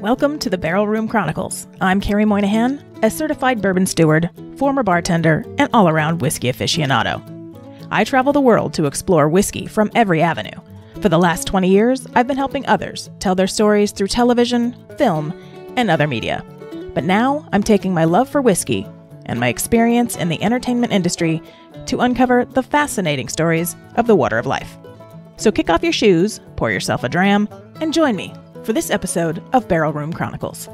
Welcome to the Barrel Room Chronicles. I'm Carrie Moynihan, a certified bourbon steward, former bartender, and all around whiskey aficionado. I travel the world to explore whiskey from every avenue. For the last 20 years, I've been helping others tell their stories through television, film, and other media. But now I'm taking my love for whiskey and my experience in the entertainment industry to uncover the fascinating stories of the water of life. So kick off your shoes, pour yourself a dram, and join me for this episode of Barrel Room Chronicles.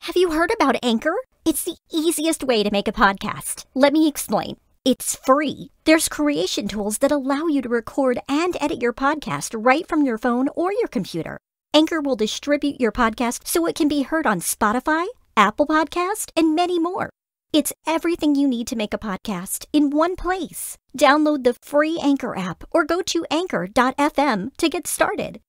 Have you heard about Anchor? It's the easiest way to make a podcast. Let me explain. It's free. There's creation tools that allow you to record and edit your podcast right from your phone or your computer. Anchor will distribute your podcast so it can be heard on Spotify, Apple Podcast, and many more. It's everything you need to make a podcast in one place. Download the free Anchor app or go to anchor.fm to get started.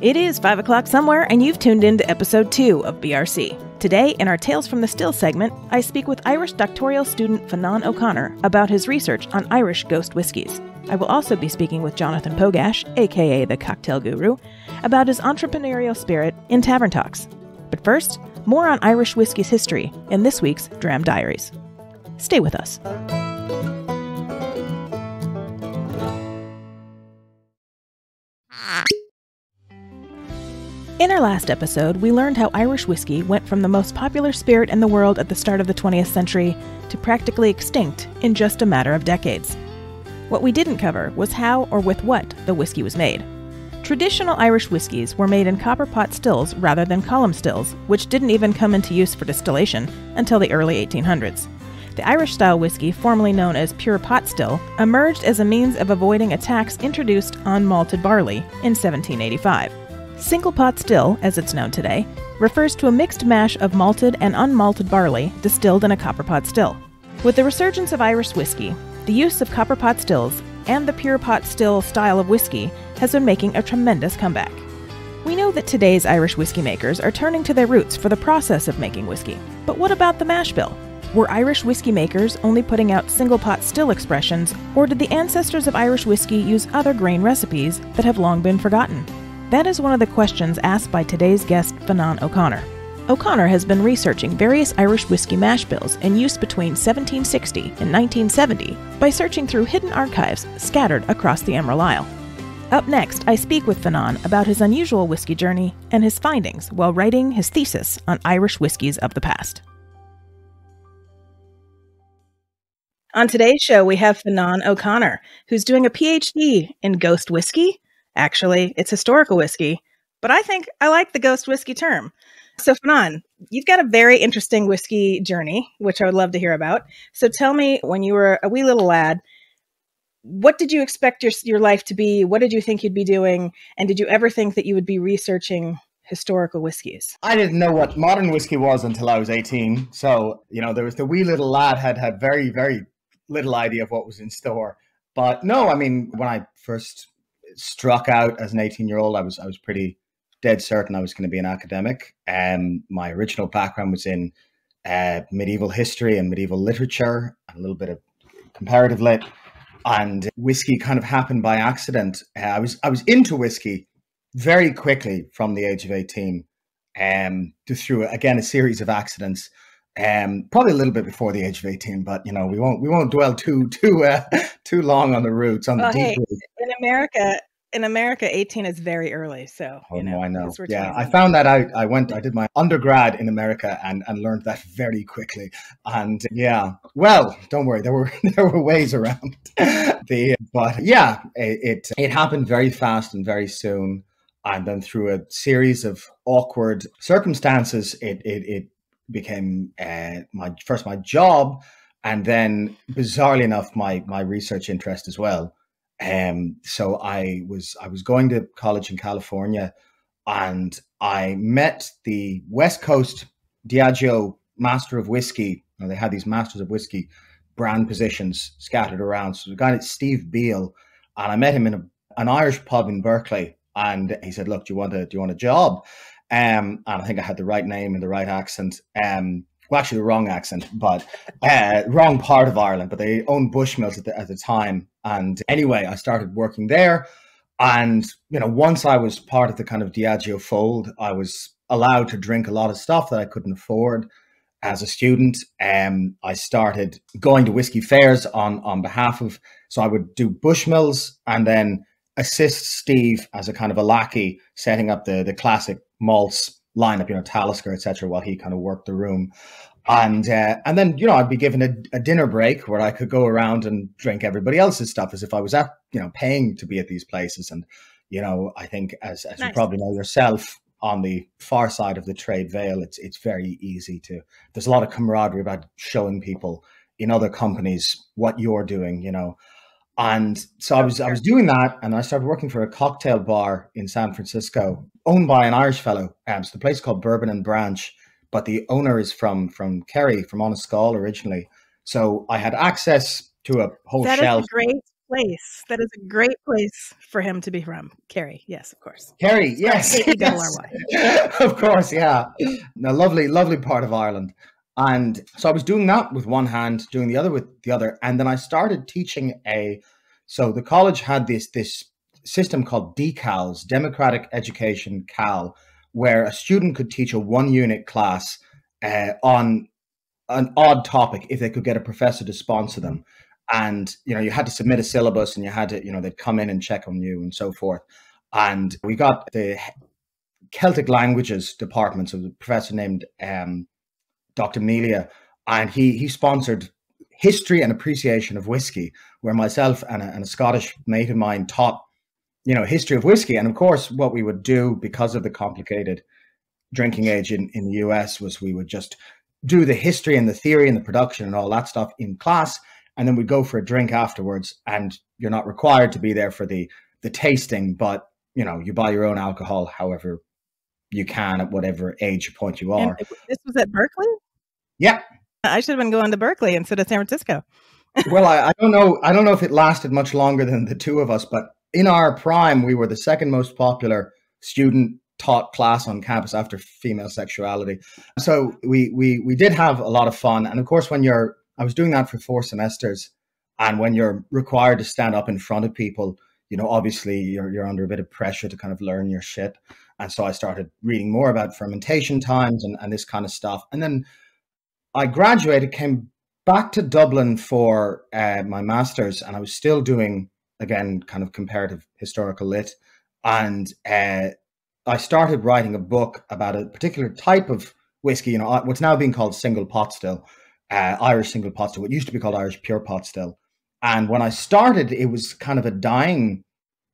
It is 5 o'clock somewhere, and you've tuned in to episode 2 of BRC. Today, in our Tales from the Still segment, I speak with Irish doctoral student Fionnán O'Connor about his research on Irish ghost whiskies. I will also be speaking with Jonathan Pogash, aka the Cocktail Guru, about his entrepreneurial spirit in Tavern Talks. But first, more on Irish whiskey's history in this week's Dram Diaries. Stay with us. In our last episode, we learned how Irish whiskey went from the most popular spirit in the world at the start of the 20th century to practically extinct in just a matter of decades. What we didn't cover was how or with what the whiskey was made. Traditional Irish whiskies were made in copper pot stills rather than column stills, which didn't even come into use for distillation until the early 1800s. The Irish style whiskey, formerly known as pure pot still, emerged as a means of avoiding a tax introduced on malted barley in 1785. Single pot still, as it's known today, refers to a mixed mash of malted and unmalted barley distilled in a copper pot still. With the resurgence of Irish whiskey, the use of copper pot stills and the pure pot still style of whiskey has been making a tremendous comeback. We know that today's Irish whiskey makers are turning to their roots for the process of making whiskey. But what about the mash bill? Were Irish whiskey makers only putting out single pot still expressions, or did the ancestors of Irish whiskey use other grain recipes that have long been forgotten? That is one of the questions asked by today's guest, Fionnán O'Connor. O'Connor has been researching various Irish whiskey mash bills in use between 1760 and 1970 by searching through hidden archives scattered across the Emerald Isle. Up next, I speak with Fionnán about his unusual whiskey journey and his findings while writing his thesis on Irish whiskies of the past. On today's show, we have Fionnán O'Connor, who's doing a PhD in ghost whiskey. Actually, it's historical whiskey, but I think I like the ghost whiskey term. So, Fionnán, you've got a very interesting whiskey journey, which I would love to hear about. So, tell me, when you were a wee little lad, what did you expect your your life to be? What did you think you'd be doing? And did you ever think that you would be researching historical whiskies? I didn't know what modern whiskey was until I was 18. So, you know, there was the wee little lad had had very, very little idea of what was in store. But no, I mean, when I first struck out as an 18 year old, I was I was pretty dead certain I was going to be an academic. And um, my original background was in uh, medieval history and medieval literature, and a little bit of comparative lit and whiskey kind of happened by accident. Uh, I was I was into whiskey very quickly from the age of eighteen, um, through again a series of accidents. Um, probably a little bit before the age of eighteen, but you know we won't we won't dwell too too uh, too long on the roots on the oh, deep hey. In America, in America, 18 is very early. So, oh, you know, no, I know. Yeah, I found that out. I went, I did my undergrad in America and, and learned that very quickly. And yeah, well, don't worry, there were there were ways around the, but yeah, it, it, it happened very fast and very soon. And then through a series of awkward circumstances, it it, it became uh, my first my job, and then bizarrely enough, my my research interest as well. Um, so I was I was going to college in California, and I met the West Coast Diageo Master of Whiskey. You they had these Masters of Whiskey brand positions scattered around. So the guy named Steve Beale, and I met him in a, an Irish pub in Berkeley, and he said, "Look, do you want a do you want a job?" Um, and I think I had the right name and the right accent. Um, well, actually the wrong accent, but uh, wrong part of Ireland. But they owned Bushmills at the, at the time. And anyway, I started working there. And you know, once I was part of the kind of Diageo fold, I was allowed to drink a lot of stuff that I couldn't afford as a student. Um, I started going to whiskey fairs on on behalf of. So I would do Bushmills and then assist Steve as a kind of a lackey, setting up the the classic malts lineup, you know, Talisker, etc., while he kind of worked the room. And uh, and then you know I'd be given a, a, dinner break where I could go around and drink everybody else's stuff as if I was at you know paying to be at these places. And you know I think as as nice. you probably know yourself on the far side of the trade veil, it's it's very easy to. There's a lot of camaraderie about showing people in other companies what you're doing. You know, and so I was I was doing that, and I started working for a cocktail bar in San Francisco, owned by an Irish fellow. Um, it's the place called Bourbon and Branch, but the owner is from from Kerry, from Annascaul originally. So I had access to a whole that shelf. That is a great place. That is a great place for him to be from. Kerry, yes, of course. Kerry, yes, yes. of course, yeah. A lovely, lovely part of Ireland. And so I was doing that with one hand, doing the other with the other, and then I started teaching a. So the college had this this system called DECALS, Democratic Education Cal, where a student could teach a one unit class uh, on an odd topic if they could get a professor to sponsor them. And you know, you had to submit a syllabus, and you had to, you know, they'd come in and check on you and so forth. And we got the Celtic languages department, so the professor named um, Dr. Melia, and he he sponsored history and appreciation of whiskey, where myself and a, and a Scottish mate of mine taught, you know, history of whiskey. And of course, what we would do because of the complicated drinking age in, in the US was we would just do the history and the theory and the production and all that stuff in class. And then we'd go for a drink afterwards. And you're not required to be there for the the tasting, but you know, you buy your own alcohol however you can at whatever age point you are. And this was at Berkeley? Yeah. I should have been going to Berkeley instead of San Francisco. well, I, I, don't know. I don't know if it lasted much longer than the two of us, but in our prime, we were the second most popular student taught class on campus after female sexuality. So we we we did have a lot of fun. And of course, when you're, I was doing that for four semesters, and when you're required to stand up in front of people, you know, obviously you're you're under a bit of pressure to kind of learn your shit. And so I started reading more about fermentation times and, and this kind of stuff. And then I graduated, came back to Dublin for uh, my master's, and I was still doing, again, kind of comparative historical lit. And uh, I started writing a book about a particular type of whiskey, you know, what's now being called single pot still, uh, Irish single pot still, what used to be called Irish pure pot still. And when I started, it was kind of a dying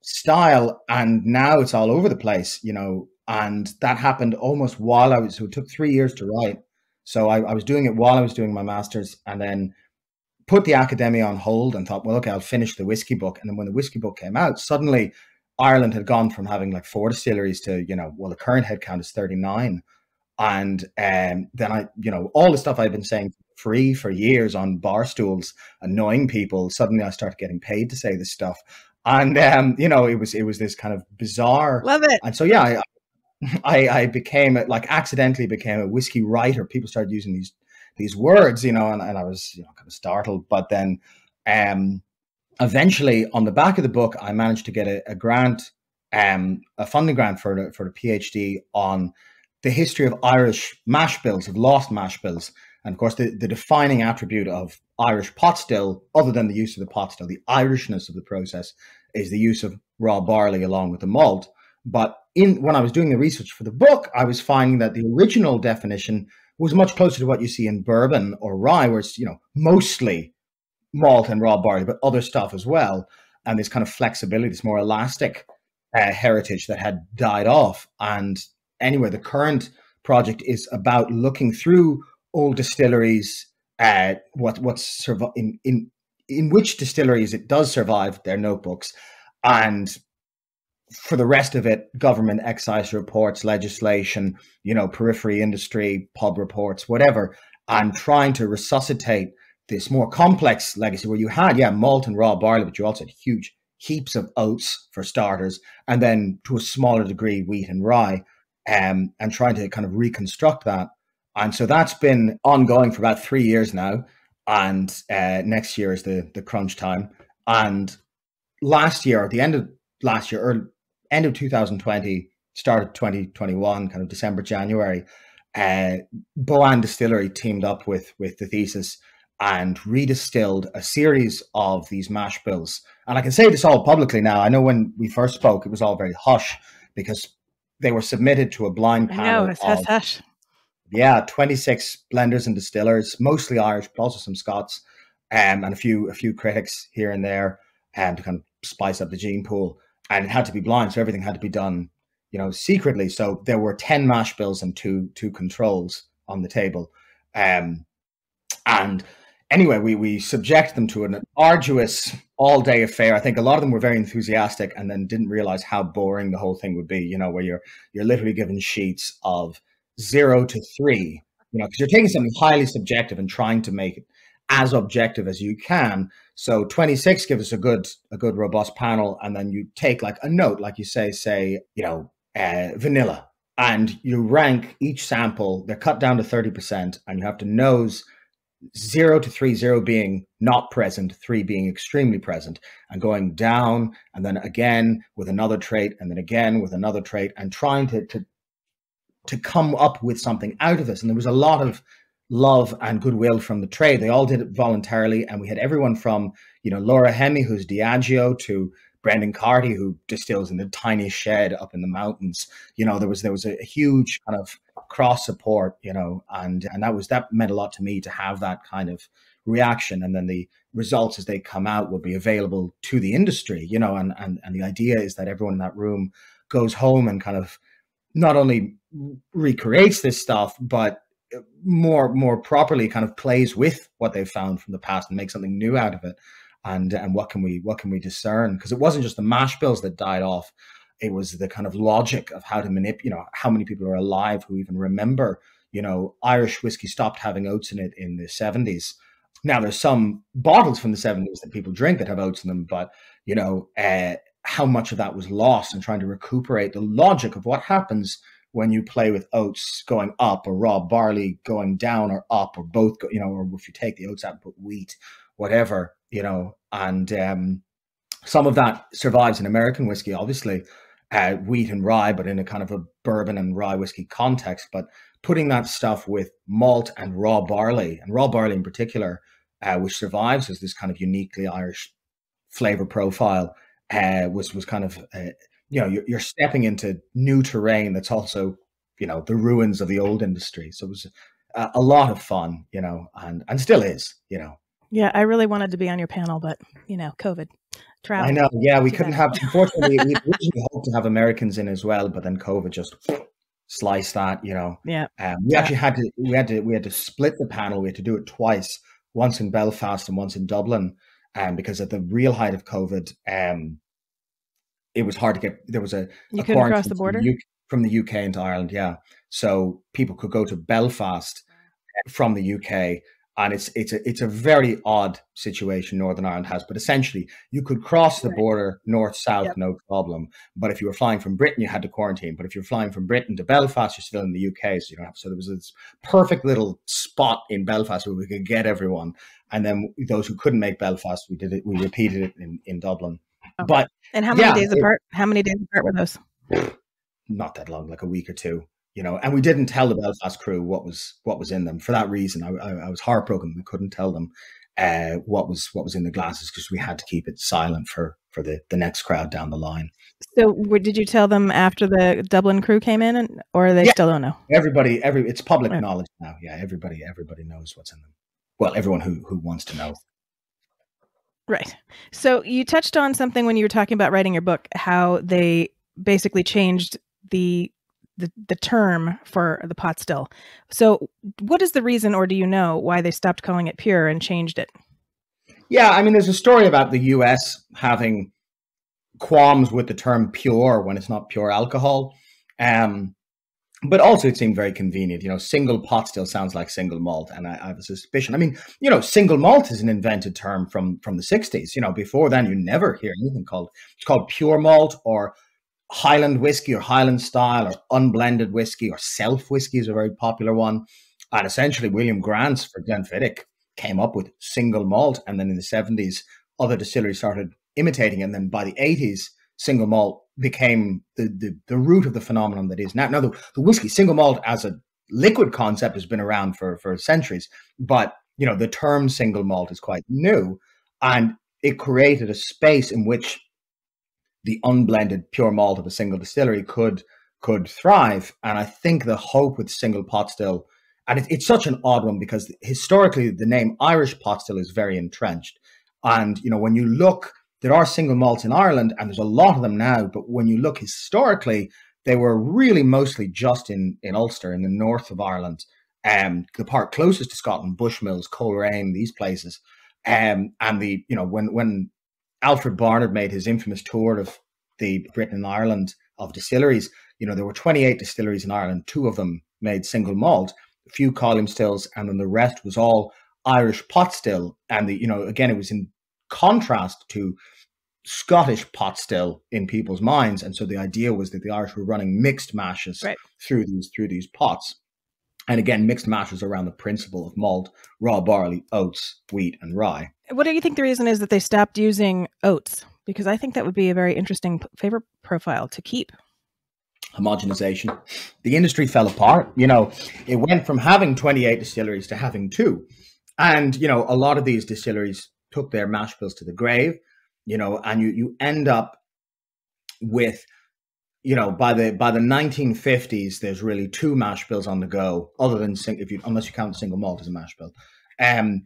style and now it's all over the place you know and that happened almost while i was so it took three years to write so I, I, was doing it while i was doing my masters and then put the academia on hold and thought well okay i'll finish the whiskey book and then when the whiskey book came out suddenly ireland had gone from having like four distilleries to you know well the current headcount is 39 and um, then i you know all the stuff i've been saying free for years on bar stools annoying people suddenly i started getting paid to say this stuff and um, you know, it was it was this kind of bizarre. Love it. And so yeah, I I, I became like accidentally became a whiskey writer. People started using these these words, you know, and, and I was you know kind of startled. But then, um, eventually, on the back of the book, I managed to get a, a grant, um, a funding grant for the, for PhD on the history of Irish mash bills, of lost mash bills, and of course, the, the defining attribute of Irish pot still, other than the use of the pot still, the Irishness of the process, is the use of raw barley along with the malt. But in when I was doing the research for the book, I was finding that the original definition was much closer to what you see in bourbon or rye, where it's you know mostly malt and raw barley, but other stuff as well, and this kind of flexibility, this more elastic uh, heritage that had died off. And anyway, the current project is about looking through old distilleries, uh, what what's survi- in in in which distilleries it does survive their notebooks, and for the rest of it, government excise reports, legislation, you know, periphery industry, pub reports, whatever, and trying to resuscitate this more complex legacy where you had, yeah, malt and raw barley, but you also had huge heaps of oats for starters, and then to a smaller degree, wheat and rye, um, and trying to kind of reconstruct that And so that's been ongoing for about three years now. And uh, next year is the the crunch time. And last year, at the end of last year, or end of 2020, start of 2021, kind of December, January, uh, Boann Distillery teamed up with with the thesis and redistilled a series of these mash bills. And I can say this all publicly now. I know when we first spoke, it was all very hush because they were submitted to a blind panel. No, it's hush hush. Yeah, 26 blenders and distillers, mostly Irish, but also some Scots, um, and a few a few critics here and there, um, to kind of spice up the gene pool. And it had to be blind, so everything had to be done, you know, secretly. So there were 10 mash bills and two two controls on the table. Um, and anyway, we we subject them to an arduous all day affair. I think a lot of them were very enthusiastic and then didn't realize how boring the whole thing would be. You know, where you're you're literally given sheets of zero to three. You know, because you're taking something highly subjective and trying to make it as objective as you can. So 26 gives us a good a good robust panel, and then you take like a note, like you say, say you know uh, vanilla, and you rank each sample. They're cut down to 30 percent, and you have to nose zero to three, zero being not present, three being extremely present, and going down, and then again with another trait, and then again with another trait, and trying to to to come up with something out of this. And there was a lot of love and goodwill from the trade. They all did it voluntarily, and we had everyone from you know Lora Hemy, who's Diageo, to Brendan Carty, who distills in the tiny shed up in the mountains. You know, there was there was a, a huge kind of cross support, you know, and and that was that meant a lot to me to have that kind of reaction, and then the results as they come out will be available to the industry, you know, and and and the idea is that everyone in that room goes home and kind of not only recreates this stuff, but more more properly kind of plays with what they've found from the past and makes something new out of it. And and what can we what can we discern? Because it wasn't just the mash bills that died off. It was the kind of logic of how to manipulate, you know, how many people are alive who even remember, you know, Irish whiskey stopped having oats in it in the 70s. Now, there's some bottles from the 70s that people drink that have oats in them, but, you know, uh, how much of that was lost and trying to recuperate the logic of what happens when you play with oats going up or raw barley going down or up or both, go, you know, or if you take the oats out and put wheat, whatever, you know, and um, some of that survives in American whiskey, obviously, uh, wheat and rye, but in a kind of a bourbon and rye whiskey context. But putting that stuff with malt and raw barley, and raw barley in particular, uh, which survives as this kind of uniquely Irish flavor profile, uh, was was kind of uh, you know you're, you're, stepping into new terrain that's also you know the ruins of the old industry. So it was a, a lot of fun, you know, and and still is, you know. Yeah, I really wanted to be on your panel, but you know, COVID travel. I know. Yeah, we couldn't have. Unfortunately, we originally hoped to have Americans in as well, but then COVID just sliced that. You know. Yeah. Um, we yeah. actually had to. We had to. We had to split the panel. We had to do it twice. Once in Belfast and once in Dublin, um, because at the real height of COVID, um, it was hard to get. There was a you a couldn't cross the border from the, UK, from the UK into Ireland. Yeah, so people could go to Belfast uh, from the UK and it's it's a it's a very odd situation Northern Ireland has. But essentially, you could cross the border north south yep. no problem. But if you were flying from Britain, you had to quarantine. But if you're flying from Britain to Belfast, you're still in the UK, so you don't have. So there was this perfect little spot in Belfast where we could get everyone. And then those who couldn't make Belfast, we did it. We repeated it in in Dublin. Okay. But and how many yeah, days apart? It, how many days apart were those? Not that long, like a week or two you know, and we didn't tell the Belfast crew what was what was in them. For that reason, I, I, I was heartbroken. We couldn't tell them uh, what was what was in the glasses because we had to keep it silent for for the the next crowd down the line. So, did you tell them after the Dublin crew came in, and, or they yeah. still don't know? Everybody, every it's public right. knowledge now. Yeah, everybody, everybody knows what's in them. Well, everyone who who wants to know. Right. So you touched on something when you were talking about writing your book, how they basically changed the the, the term for the pot still. So, what is the reason, or do you know why they stopped calling it pure and changed it? Yeah, I mean, there's a story about the U.S. having qualms with the term pure when it's not pure alcohol. Um, but also, it seemed very convenient. You know, single pot still sounds like single malt, and I, I, have a suspicion. I mean, you know, single malt is an invented term from from the '60s. You know, before then, you never hear anything called it's called pure malt or Highland whiskey or Highland style or unblended whiskey or self whiskey is a very popular one. And essentially, William Grants for Glenfiddich came up with single malt. And then in the 70s, other distilleries started imitating. And then by the 80s, single malt became the, the, the root of the phenomenon that is now. Now, the, the whiskey, single malt as a liquid concept has been around for, for centuries, but you know, the term single malt is quite new. And it created a space in which the unblended pure malt of a single distillery could could thrive. And I think the hope with single pot still, and it, it's such an odd one because historically the name Irish pot still is very entrenched. And you know, when you look, there are single malts in Ireland, and there's a lot of them now. But when you look historically, they were really mostly just in in Ulster, in the north of Ireland, um, the part closest to Scotland, Bushmills, Coleraine, these places. Um, and the you know when when Alfred Barnard made his infamous tour of the Britain and Ireland of distilleries, you know there were 28 distilleries in Ireland. Two of them made single malt, a few column stills, and then the rest was all Irish pot still. And the you know again it was in contrast to Scottish pot still in people's minds, and so the idea was that the Irish were running mixed mashes right. through these through these pots. And again, mixed mashes around the principle of malt, raw barley, oats, wheat, and rye. What do you think the reason is that they stopped using oats? Because I think that would be a very interesting flavor profile to keep. Homogenization. The industry fell apart. You know, it went from having 28 distilleries to having two. And, you know, a lot of these distilleries took their mash bills to the grave, you know, and you, you end up with you know, by the by the 1950s, there's really two mash bills on the go, other than if you unless you count single malt as a mash bill. Um,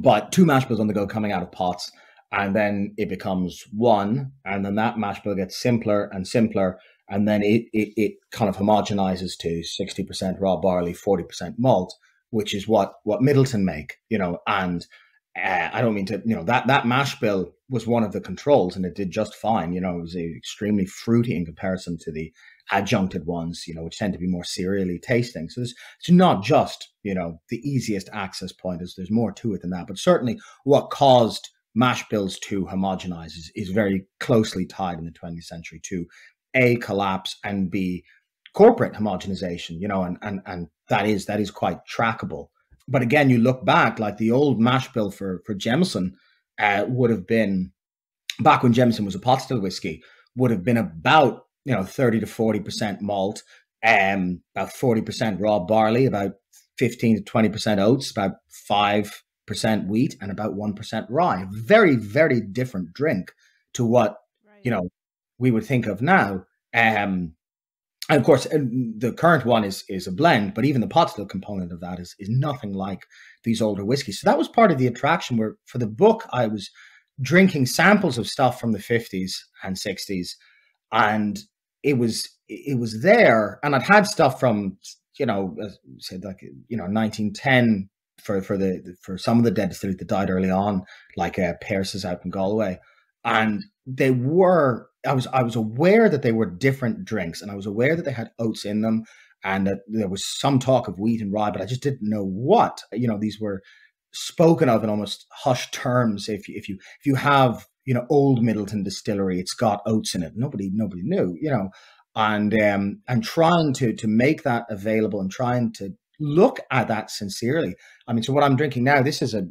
but two mash bills on the go coming out of pots, and then it becomes one, and then that mash bill gets simpler and simpler, and then it it, it kind of homogenizes to 60% raw barley, 40% malt, which is what what Midleton make, you know, and uh, I don't mean to, you know, that that mash bill was one of the controls, and it did just fine. You know, it was extremely fruity in comparison to the adjuncted ones, you know, which tend to be more cereally tasting. So it's, not just, you know, the easiest access point. Is there's more to it than that, but certainly what caused mash bills to homogenize is, is very closely tied in the 20th century to a collapse and b corporate homogenization. You know, and and and that is that is quite trackable but again, you look back, like the old mash bill for for Jameson uh, would have been back when Jameson was a pot still whiskey, would have been about you know thirty to forty percent malt, um, about forty percent raw barley, about fifteen to twenty percent oats, about five percent wheat, and about one percent rye. Very very different drink to what right. you know we would think of now. Um, and of course, the current one is is a blend, but even the pot still component of that is is nothing like these older whiskeys. So that was part of the attraction. Where for the book, I was drinking samples of stuff from the fifties and sixties, and it was it was there, and I'd had stuff from you know said like you know 1910 for for the for some of the dead distilleries that died early on, like uh, Persse's out in Galway, and they were I was I was aware that they were different drinks, and I was aware that they had oats in them, and that there was some talk of wheat and rye, but I just didn't know what. You know, these were spoken of in almost hushed terms. If you, if you if you have you know old Midleton distillery, it's got oats in it. Nobody nobody knew. You know, and um and trying to to make that available and trying to look at that sincerely. I mean, so what I'm drinking now, this is a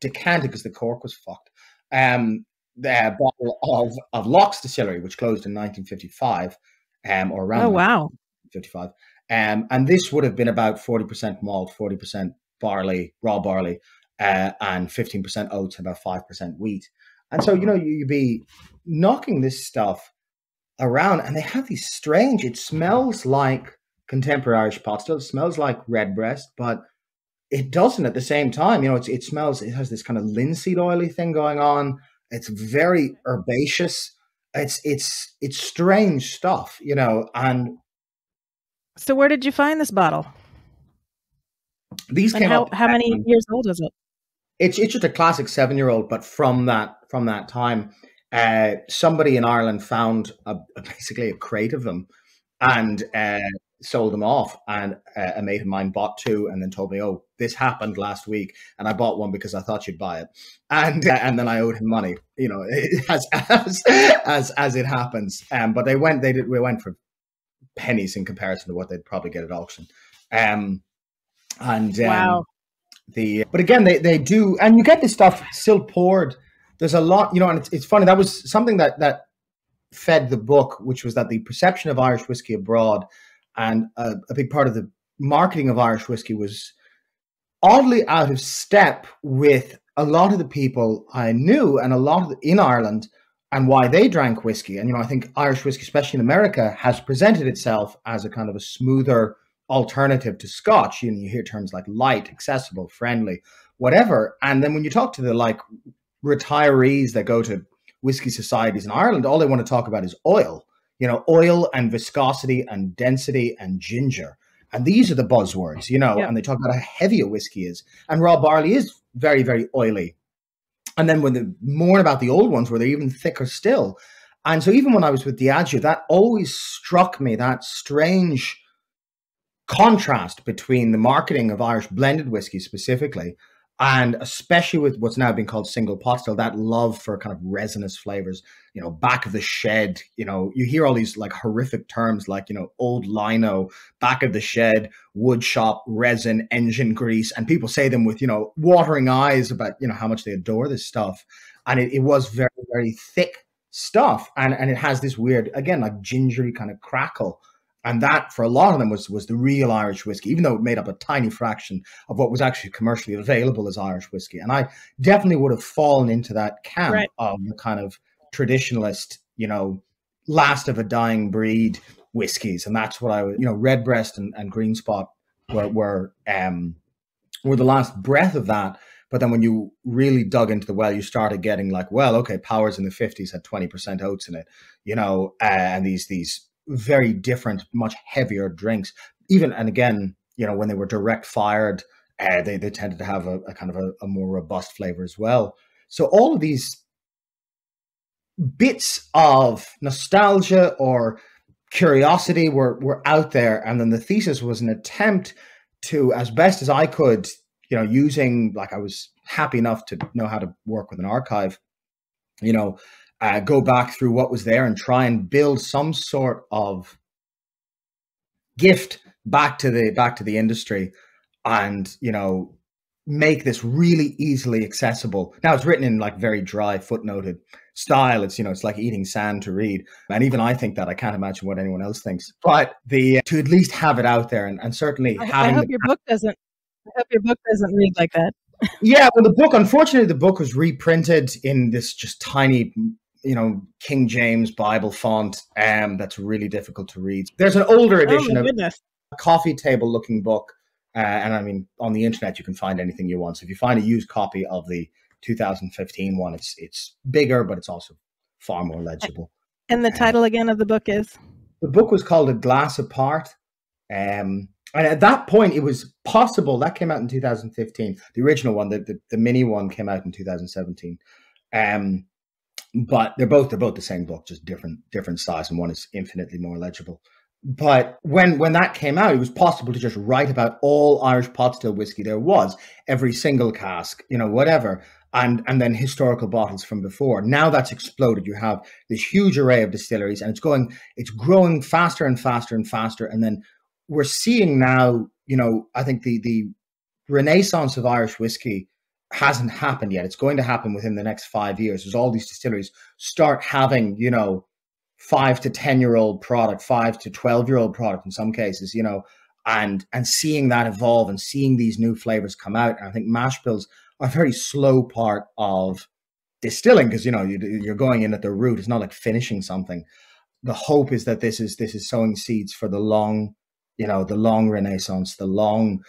decanted because the cork was fucked. Um, the bottle of of Locke's Distillery, which closed in 1955, um, or around. Oh wow, 55. Um, and this would have been about 40% malt, 40% barley, raw barley, uh, and 15% oats, about 5% wheat. And so, you know, you, would be knocking this stuff around, and they have these strange, it smells like contemporary Irish pot still, it smells like redbreast, but it doesn't at the same time. You know, it smells, it has this kind of linseed oily thing going on. It's very herbaceous. It's it's it's strange stuff, you know. And so, where did you find this bottle? These and came how, up. How many um, years old is it? It's it's just a classic seven year old, but from that from that time, uh, somebody in Ireland found a, a, basically a crate of them, and uh, sold them off and uh, a mate of mine bought two and then told me oh this happened last week and i bought one because i thought you'd buy it and uh, and then i owed him money you know as as as as it happens um but they went they did we went for pennies in comparison to what they'd probably get at auction um And um, wow. The but again, they they do, and you get this stuff still poured. There's a lot, you know, and it's, it's funny. That was something that that fed the book, which was that the perception of Irish whiskey abroad, and a, a big part of the marketing of Irish whiskey was oddly out of step with a lot of the people I knew and a lot the, in Ireland and why they drank whiskey. And you know, I think Irish whiskey, especially in America, has presented itself as a kind of a smoother alternative to Scotch. You know, you hear terms like light, accessible, friendly, whatever. And then when you talk to the like retirees that go to whiskey societies in Ireland, all they want to talk about is oil. You know, oil and viscosity and density and ginger. And these are the buzzwords, you know, yeah. and they talk about how heavy a whiskey is. And raw barley is very, very oily. And then when they mourn about the old ones, where they're even thicker still. And so even when I was with Diageo, that always struck me, that strange contrast between the marketing of Irish blended whiskey specifically, and especially with what's now being called single pot still, that love for kind of resinous flavors, you know, back of the shed, you know, you hear all these like horrific terms like, you know, old lino, back of the shed, wood shop, resin, engine grease, and people say them with, you know, watering eyes about, you know, how much they adore this stuff. And it, it was very, very thick stuff. And, and it has this weird, again, like gingery kind of crackle and that for a lot of them was was the real Irish whiskey, even though it made up a tiny fraction of what was actually commercially available as Irish whiskey. And I definitely would have fallen into that camp right. of the kind of traditionalist, you know, last of a dying breed whiskies, and that's what I was, you know, Redbreast and, and Green Spot were were um were the last breath of that. But then when you really dug into the well, you started getting like, well, okay, Powers in the 50s had 20% oats in it, you know, uh, and these these very different, much heavier drinks. Even and again, you know, when they were direct fired, uh, they they tended to have a, a kind of a, a, more robust flavor as well. So all of these bits of nostalgia or curiosity were were out there, and then the thesis was an attempt to, as best as I could, you know, using like I was happy enough to know how to work with an archive, you know, uh, go back through what was there and try and build some sort of gift back to the back to the industry and you know make this really easily accessible. Now it's written in like very dry footnoted style. It's you know it's like eating sand to read. And even i think that. I can't imagine what anyone else thinks. But the to at least have it out there and, and certainly I, I hope your book doesn't i hope your book doesn't read like that. Yeah well the book unfortunately the book was reprinted in this just tiny you know King James Bible font um, that's really difficult to read. There's an older oh, edition oh, of a coffee table looking book, uh, and I mean on the internet you can find anything you want. So if you find a used copy of the 2015 one, it's it's bigger, but it's also far more legible. And the um, title again of the book is the book was called A Glass Apart. Um, and at that point, it was possible that came out in 2015. The original one, the, the, the mini one, came out in 2017. Um, but they're both they're both the same book, just different different size, and one is infinitely more legible. But when when that came out, it was possible to just write about all Irish pot still whiskey there was, every single cask, you know, whatever, and and then historical bottles from before. Now that's exploded. You have this huge array of distilleries, and it's going, it's growing faster and faster and faster. And then we're seeing now, you know, I think the the renaissance of Irish whiskey hasn't happened yet. It's going to happen within the next five years as all these distilleries start having, you know, five to 10 year old product, five to 12 year old product in some cases, you know, and, and seeing that evolve and seeing these new flavors come out. And I think mash bills are a very slow part of distilling because, you know, you, are going in at the root. It's not like finishing something. The hope is that this is, this is sowing seeds for the long, you know, the long renaissance, the long,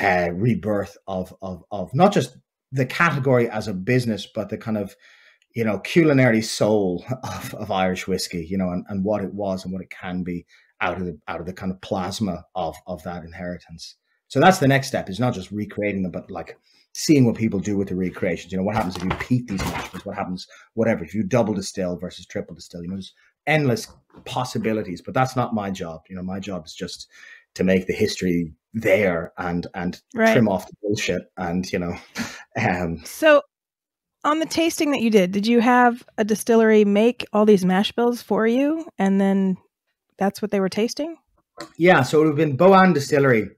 uh, rebirth of, of, of not just the category as a business, but the kind of you know culinary soul of, of Irish whiskey, you know, and, and what it was and what it can be out of the out of the kind of plasma of of that inheritance. So that's the next step. Is not just recreating them, but like seeing what people do with the recreations. You know, what happens if you peat these mashes? What happens, whatever, if you double distill versus triple distill? You know, there's endless possibilities. But that's not my job. You know, my job is just to make the history there and and right. trim off the bullshit and you know um so on the tasting that you did did you have a distillery make all these mash bills for you and then that's what they were tasting yeah so it would have been boann distillery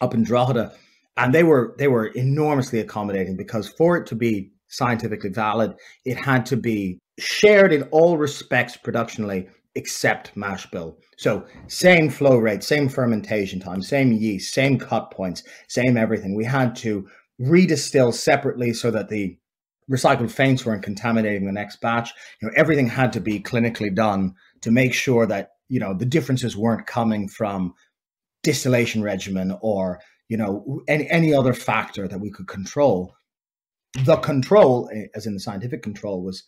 up in drogheda and they were they were enormously accommodating because for it to be scientifically valid, it had to be shared in all respects productionally except mash bill. So same flow rate, same fermentation time, same yeast, same cut points, same everything. We had to redistill separately so that the recycled faints weren't contaminating the next batch. You know, everything had to be clinically done to make sure that, you know, the differences weren't coming from distillation regimen or, you know, any, any other factor that we could control. The control, eh, as in the scientific control, was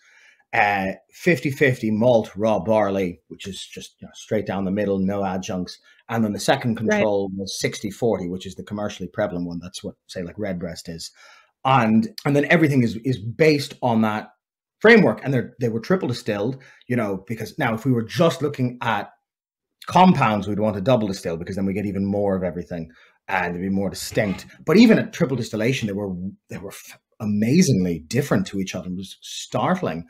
uh, 50-50 malt raw barley which is just you know, straight down the middle no adjuncts. And then the second control right. was 60-40 which is the commercially prevalent one. That's what say like redbreast is. And and then everything is is based on that framework. And they they were triple distilled you know because now if we were just looking at compounds we'd want to double distill because then we get even more of everything and it'd be more distinct. But even at triple distillation they were they were amazingly different to each other. It was startling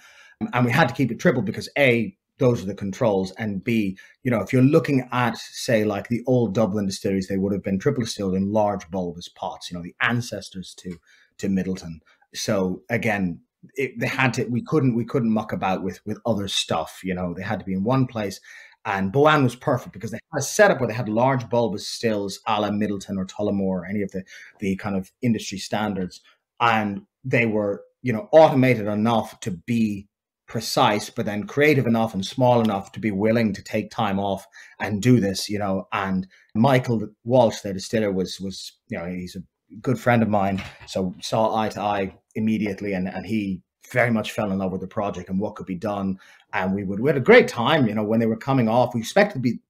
and we had to keep it triple because A, those are the controls. And B, you know, if you're looking at, say, like the old Dublin distilleries, they would have been triple distilled in large bulbous pots, you know, the ancestors to to midleton So again, it, they had to we couldn't we couldn't muck about with with other stuff, you know, they had to be in one place. And Boann was perfect because they had a setup where they had large bulbous stills a la Midleton or Tullamore or any of the the kind of industry standards. And they were, you know, automated enough to be precise, but then creative enough and small enough to be willing to take time off and do this, you know. And Michael Walsh, the distiller, was was you know he's a good friend of mine, so saw eye to eye immediately, and and he very much fell in love with the project and what could be done. And we would we had a great time, you know, when they were coming off. We expected to be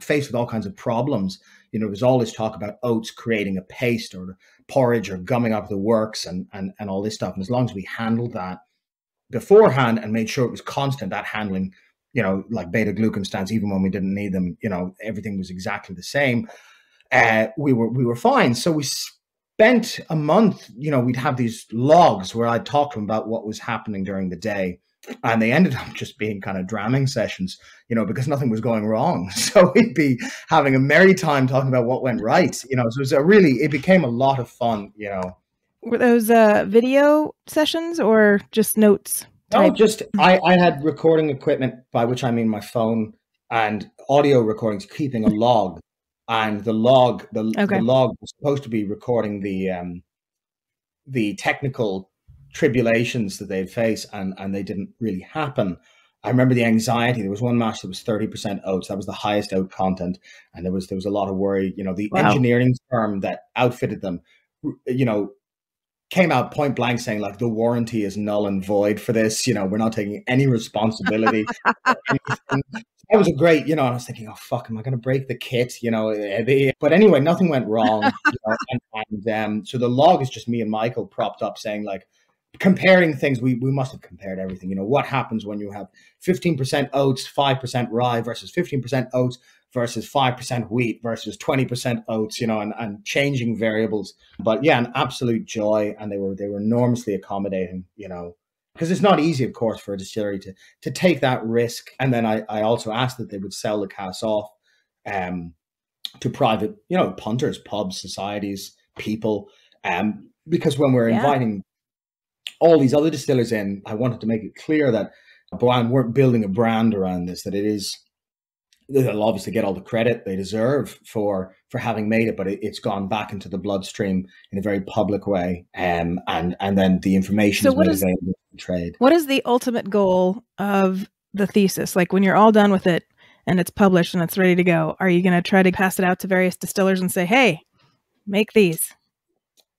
faced with all kinds of problems. You know, there was always talk about oats creating a paste or porridge or gumming up the works and and and all this stuff. And as long as we handled that beforehand and made sure it was constant. That handling you know like beta glucan stands even when we didn't need them you know everything was exactly the same. Uh, we were we were fine. So we spent a month you know we'd have these logs where i'd talk to them about what was happening during the day and they ended up just being kind of dramming sessions you know because nothing was going wrong. So we'd be having a merry time talking about what went right you know so it was a really it became a lot of fun you know were those uh, video sessions or just notes? No, just I, I had recording equipment, by which I mean my phone and audio recordings, keeping a log, and the log the, okay. the log was supposed to be recording the um, the technical tribulations that they'd face, and and they didn't really happen. I remember the anxiety. There was one match that was thirty percent oats. That was the highest oat content, and there was there was a lot of worry. You know, the wow. engineering firm that outfitted them, you know, came out point blank saying like the warranty is null and void for this. You know, we're not taking any responsibility. that was a great, you know, I was thinking, oh fuck, am I going to break the kit? You know, eh, but anyway, nothing went wrong. You know, and, and um, so the log is just me and Michael propped up saying like, comparing things, we, we must have compared everything. You know, what happens when you have 15% oats, 5% rye versus 15% oats versus 5% wheat versus 20% oats, you know, and, and changing variables. But yeah, an absolute joy. And they were, they were enormously accommodating, you know, because it's not easy, of course, for a distillery to, to take that risk. And then I, I also asked that they would sell the cask off um, to private, you know, punters, pubs, societies, people. Um, because when we're yeah. inviting all these other distillers in, I wanted to make it clear that Boann weren't building a brand around this, that it is they'll obviously get all the credit they deserve for for having made it, but it, has gone back into the bloodstream in a very public way, um, and and then the information so is made is, available to trade. What is the ultimate goal of the thesis? Like when you're all done with it and it's published and it's ready to go, are you going to try to pass it out to various distillers and say, "Hey, make these"?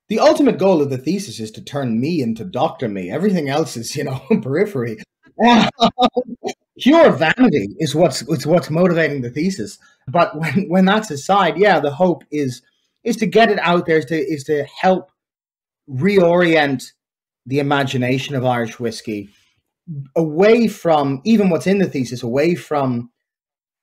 The ultimate goal of the thesis is to turn me into Doctor Me. Everything else is, you know, periphery. pure vanity is what's it's what's motivating the thesis. But when when that's aside, yeah, the hope is is to get it out there, is to is to help reorient the imagination of Irish whiskey away from even what's in the thesis, away from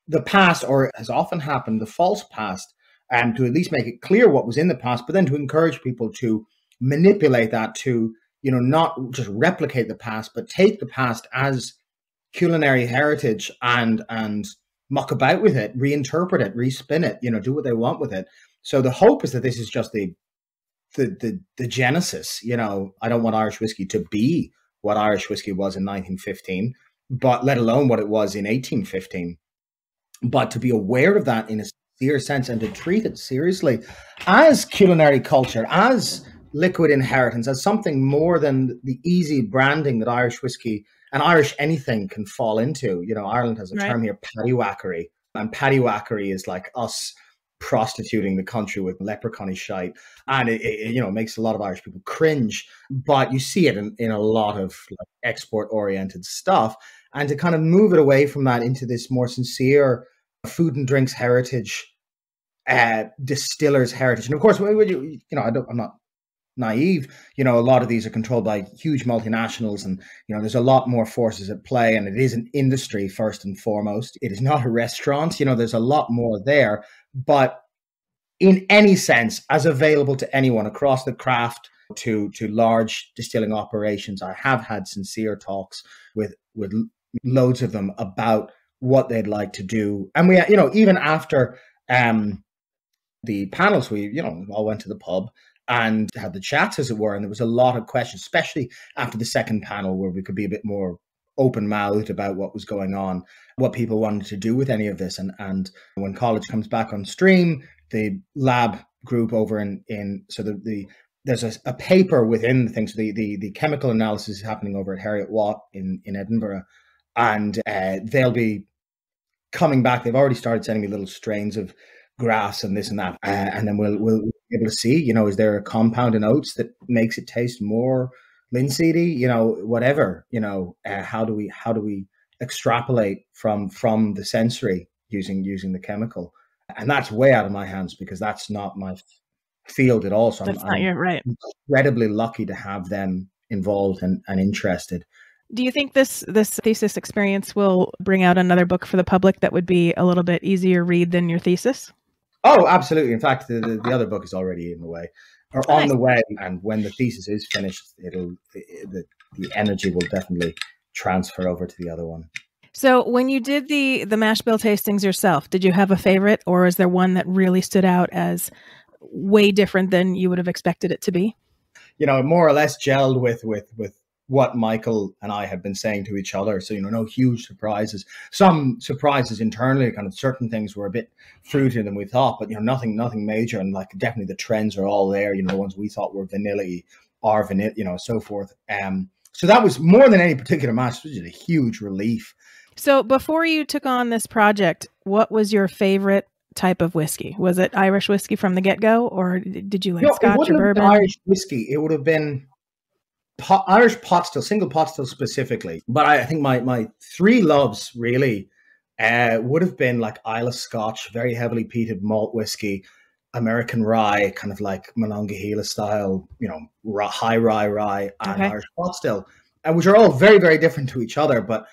the past, or has often happened, the false past, and to at least make it clear what was in the past, but then to encourage people to manipulate that to, you know, not just replicate the past, but take the past as culinary heritage and and muck about with it, reinterpret it, respin it, you know, do what they want with it. So the hope is that this is just the the the the genesis. You know, I don't want Irish whiskey to be what Irish whiskey was in 1915, but let alone what it was in 1815. But to be aware of that in a sincere sense and to treat it seriously as culinary culture, as liquid inheritance, as something more than the easy branding that Irish whiskey and Irish anything can fall into. You know, Ireland has a right. term here, paddywhackery. And paddywhackery is like us prostituting the country with leprechaun shite. And it, it, you know, makes a lot of Irish people cringe. But you see it in, in a lot of like, export oriented stuff. And to kind of move it away from that into this more sincere food and drinks heritage, uh, distillers heritage. And of course, you, you know, I don't, I'm not naive. You know, a lot of these are controlled by huge multinationals, and you know, there's a lot more forces at play. And it is an industry first and foremost. It is not a restaurant. You know, there's a lot more there. But in any sense, as available to anyone across the craft to to large distilling operations, I have had sincere talks with with loads of them about what they'd like to do, and we, you know, even after um, the panels, we, you know, all went to the pub and had the chats, as it were. And there was a lot of questions, especially after the second panel, where we could be a bit more open mouthed about what was going on, what people wanted to do with any of this. And and when college comes back on stream, the lab group over in in so the the there's a, a paper within the thing. So the, the the chemical analysis is happening over at Heriot-Watt in in Edinburgh, and uh, they'll be coming back. They've already started sending me little strains of grass and this and that, uh, and then we'll we'll able to see. You know, is there a compound in oats that makes it taste more linseedy? You know, whatever. You know, uh, how do we how do we extrapolate from from the sensory using using the chemical? And that's way out of my hands because that's not my field at all. So that's I'm, not I'm your right. Incredibly lucky to have them involved and, and interested. Do you think this this thesis experience will bring out another book for the public that would be a little bit easier read than your thesis? Oh, absolutely. In fact, the, the, the, other book is already in the way or oh, on the way. And when the thesis is finished, it'll the, the energy will definitely transfer over to the other one. So, when you did the the mash bill tastings yourself, did you have a favorite, or is there one that really stood out as way different than you would have expected it to be? You know, more or less gelled with with with what Michael and I had been saying to each other. So, you know, no huge surprises. Some surprises internally, kind of certain things were a bit fruitier than we thought, but, you know, nothing, nothing major. And like definitely the trends are all there. You know, the ones we thought were vanilla are vanilla, you know, so forth. Um, so that was more than any particular match, which is a huge relief. So before you took on this project, what was your favorite type of whiskey? Was it Irish whiskey from the get go, or did you like no, Scotch or bourbon? Irish whiskey. It would have been pot, Irish pot still, single pot still specifically. But I, I think my my three loves really uh, would have been like Islay Scotch, very heavily peated malt whiskey, American rye, kind of like Monongahela style, you know, high rye rye, and okay. Irish pot still, uh, which are all very very different to each other, but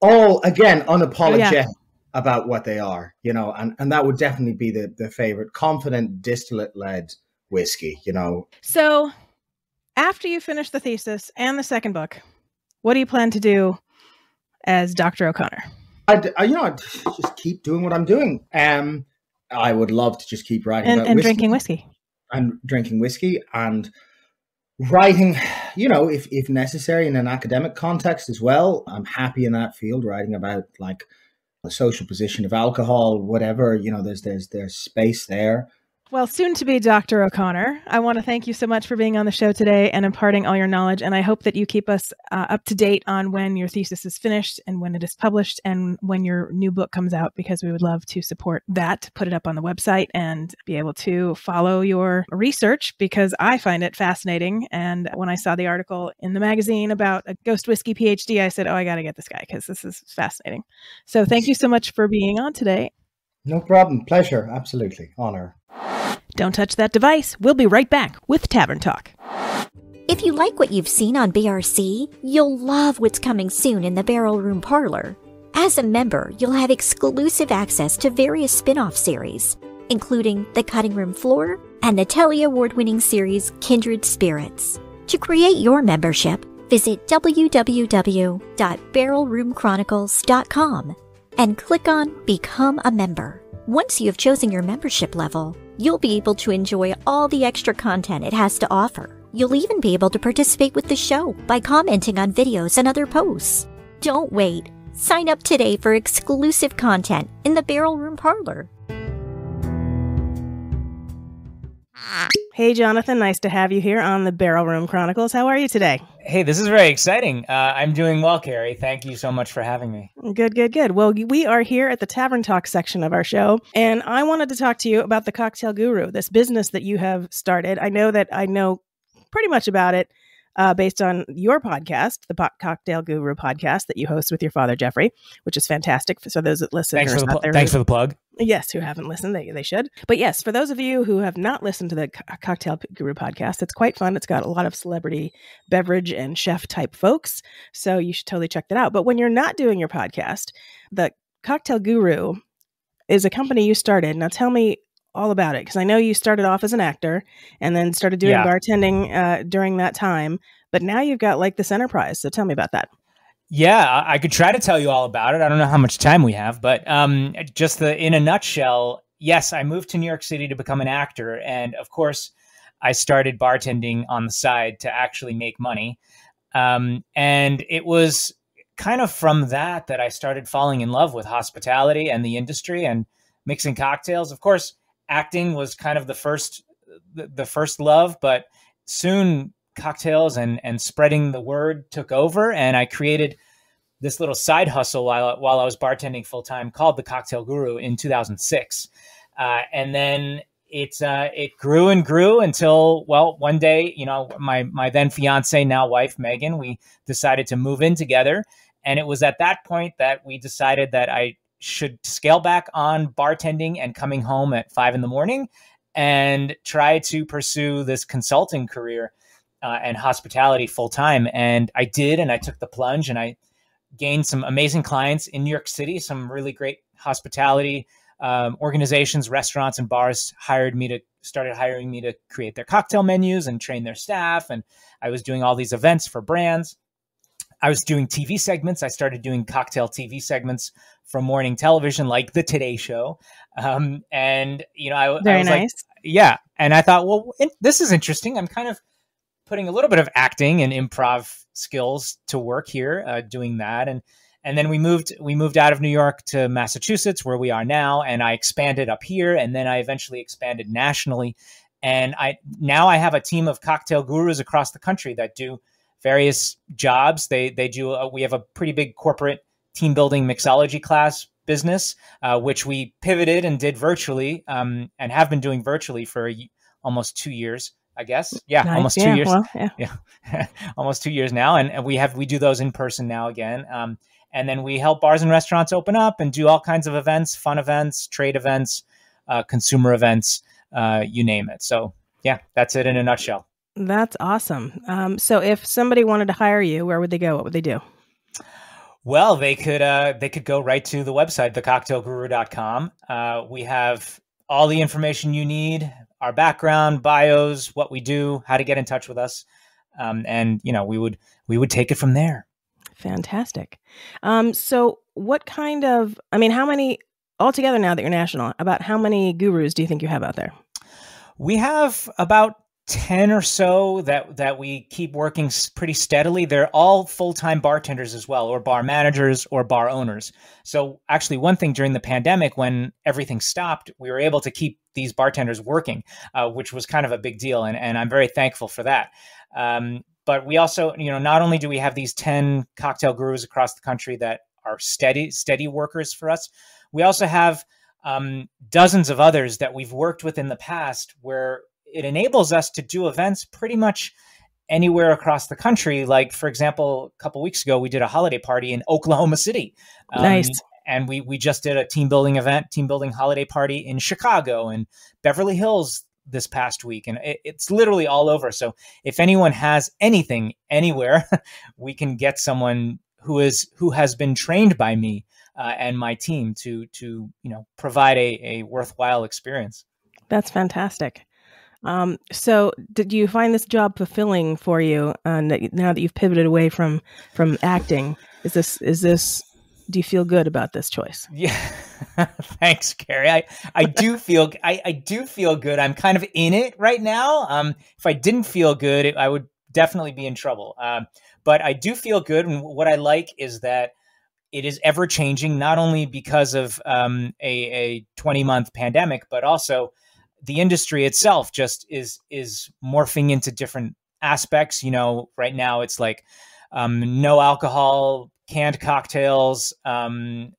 all again unapologetic. Yeah. About what they are, you know, and, and that would definitely be the, the favorite confident distillate led whiskey, you know. So after you finish the thesis and the second book, what do you plan to do as Dr. O'Connor? I, I you know, I'd just keep doing what I'm doing. Um, I would love to just keep writing and, and whiskey drinking whiskey and drinking whiskey and writing. You know, if if necessary, in an academic context as well. I'm happy in that field, writing about like the social position of alcohol, whatever. You know, there's there's there's space there. Well, soon to be Dr. O'Connor, I want to thank you so much for being on the show today and imparting all your knowledge. And I hope that you keep us uh, up to date on when your thesis is finished and when it is published and when your new book comes out, because we would love to support that, put it up on the website, and be able to follow your research because I find it fascinating. And when I saw the article in the magazine about a ghost whiskey PhD, I said, Oh, I got to get this guy because this is fascinating. So thank you so much for being on today. No problem. Pleasure. Absolutely. Honor. Don't touch that device. We'll be right back with Tavern Talk. If you like what you've seen on BRC, you'll love what's coming soon in the Barrel Room Parlor. As a member, you'll have exclusive access to various spin off series, including The Cutting Room Floor and the Telly Award winning series Kindred Spirits. To create your membership, visit www.barrelroomchronicles.com and click on Become a Member. Once you have chosen your membership level, You'll be able to enjoy all the extra content it has to offer. You'll even be able to participate with the show by commenting on videos and other posts. Don't wait. Sign up today for exclusive content in the Barrel Room Parlor. Hey, Jonathan, nice to have you here on the Barrel Room Chronicles. How are you today? Hey, this is very exciting. Uh, I'm doing well, Carrie. Thank you so much for having me. Good, good, good. Well, we are here at the Tavern Talk section of our show, and I wanted to talk to you about the Cocktail Guru, this business that you have started. I know that I know pretty much about it uh, based on your podcast, the po- Cocktail Guru podcast that you host with your father Jeffrey, which is fantastic. For, so those that listen, thanks, for the, pl- thanks for the plug. Yes, who haven't listened, they, they should. But yes, for those of you who have not listened to the Co- Cocktail Guru podcast, it's quite fun. It's got a lot of celebrity beverage and chef type folks, so you should totally check that out. But when you're not doing your podcast, the Cocktail Guru is a company you started. Now tell me all about it because I know you started off as an actor and then started doing yeah. bartending uh, during that time, but now you've got like this enterprise. So tell me about that. Yeah, I could try to tell you all about it. I don't know how much time we have, but um, just the in a nutshell, yes, I moved to New York City to become an actor, and of course, I started bartending on the side to actually make money. Um, and it was kind of from that that I started falling in love with hospitality and the industry and mixing cocktails. Of course, acting was kind of the first the, the first love, but soon cocktails and and spreading the word took over, and I created this little side hustle while while I was bartending full time called the Cocktail Guru in 2006, uh, and then it uh, it grew and grew until well one day you know my my then fiance now wife Megan we decided to move in together, and it was at that point that we decided that I should scale back on bartending and coming home at five in the morning and try to pursue this consulting career uh, and hospitality full time. And I did, and I took the plunge and I gained some amazing clients in New York City, some really great hospitality um, organizations, restaurants, and bars hired me to started hiring me to create their cocktail menus and train their staff. And I was doing all these events for brands. I was doing TV segments. I started doing cocktail TV segments from morning television, like the Today Show. Um, and you know, I, Very I was nice. like, yeah. And I thought, well, this is interesting. I'm kind of putting a little bit of acting and improv skills to work here, uh, doing that. And and then we moved we moved out of New York to Massachusetts, where we are now. And I expanded up here, and then I eventually expanded nationally. And I now I have a team of cocktail gurus across the country that do various jobs. They they do. A, we have a pretty big corporate team building mixology class business, uh, which we pivoted and did virtually, um, and have been doing virtually for almost two years. I guess, yeah, nice. almost two yeah, years. Well, yeah, yeah. almost two years now, and, and, we have we do those in person now again. Um, and then we help bars and restaurants open up and do all kinds of events, fun events, trade events, uh, consumer events, uh, you name it. So yeah, that's it in a nutshell. That's awesome. Um, so if somebody wanted to hire you, where would they go? What would they do? Well, they could uh, they could go right to the website, thecocktailguru.com. Uh, we have all the information you need, our background, bios, what we do, how to get in touch with us, um, and you know we would we would take it from there. Fantastic. Um, so, what kind of? I mean, how many altogether now that you're national? About how many gurus do you think you have out there? We have about 10 or so that that we keep working pretty steadily they're all full-time bartenders as well or bar managers or bar owners so actually one thing during the pandemic when everything stopped we were able to keep these bartenders working uh, which was kind of a big deal and, and i'm very thankful for that um, but we also you know not only do we have these 10 cocktail gurus across the country that are steady steady workers for us we also have um, dozens of others that we've worked with in the past where it enables us to do events pretty much anywhere across the country. Like, for example, a couple weeks ago, we did a holiday party in Oklahoma City. Um, nice. And we, we just did a team building event, team building holiday party in Chicago and Beverly Hills this past week. And it, it's literally all over. So if anyone has anything anywhere, we can get someone who is who has been trained by me uh, and my team to to you know provide a, a worthwhile experience. That's fantastic. Um, so, did you find this job fulfilling for you? Uh, now that you've pivoted away from from acting, is this is this? Do you feel good about this choice? Yeah. Thanks, Carrie. I, I do feel I, I do feel good. I'm kind of in it right now. Um, if I didn't feel good, I would definitely be in trouble. Um, but I do feel good, and what I like is that it is ever changing. Not only because of um, a, a 20 month pandemic, but also the industry itself just is is morphing into different aspects. You know, right now it's like um, no alcohol, canned cocktails, um,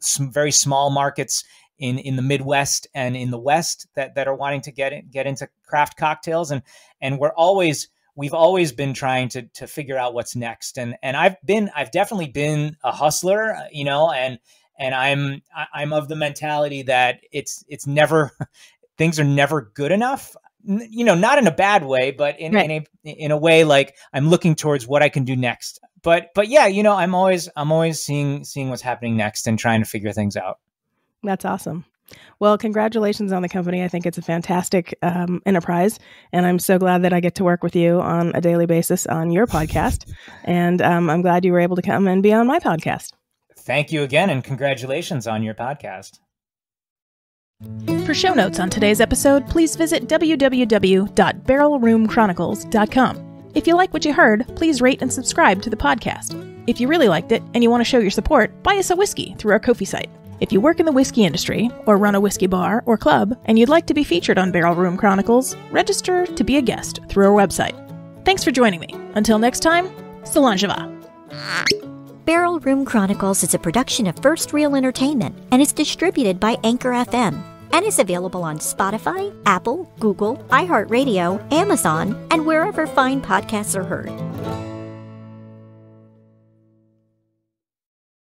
some very small markets in in the Midwest and in the West that that are wanting to get in, get into craft cocktails, and and we're always we've always been trying to to figure out what's next, and and I've been I've definitely been a hustler, you know, and and I'm I'm of the mentality that it's it's never things are never good enough. You know not in a bad way but in, right. in a in a way like i'm looking towards what i can do next but but yeah you know i'm always i'm always seeing seeing what's happening next and trying to figure things out. That's awesome. Well congratulations on the company. I think it's a fantastic um, enterprise and i'm so glad that i get to work with you on a daily basis on your podcast and um, i'm glad you were able to come and be on my podcast. Thank you again and congratulations on your podcast. For show notes on today's episode, please visit www.barrelroomchronicles.com. If you like what you heard, please rate and subscribe to the podcast. If you really liked it and you want to show your support, buy us a whiskey through our Ko-fi site. If you work in the whiskey industry, or run a whiskey bar or club, and you'd like to be featured on Barrel Room Chronicles, register to be a guest through our website. Thanks for joining me. Until next time, Sláinte Barrel Room Chronicles is a production of First Real Entertainment and is distributed by Anchor FM and is available on Spotify, Apple, Google, iHeartRadio, Amazon, and wherever fine podcasts are heard.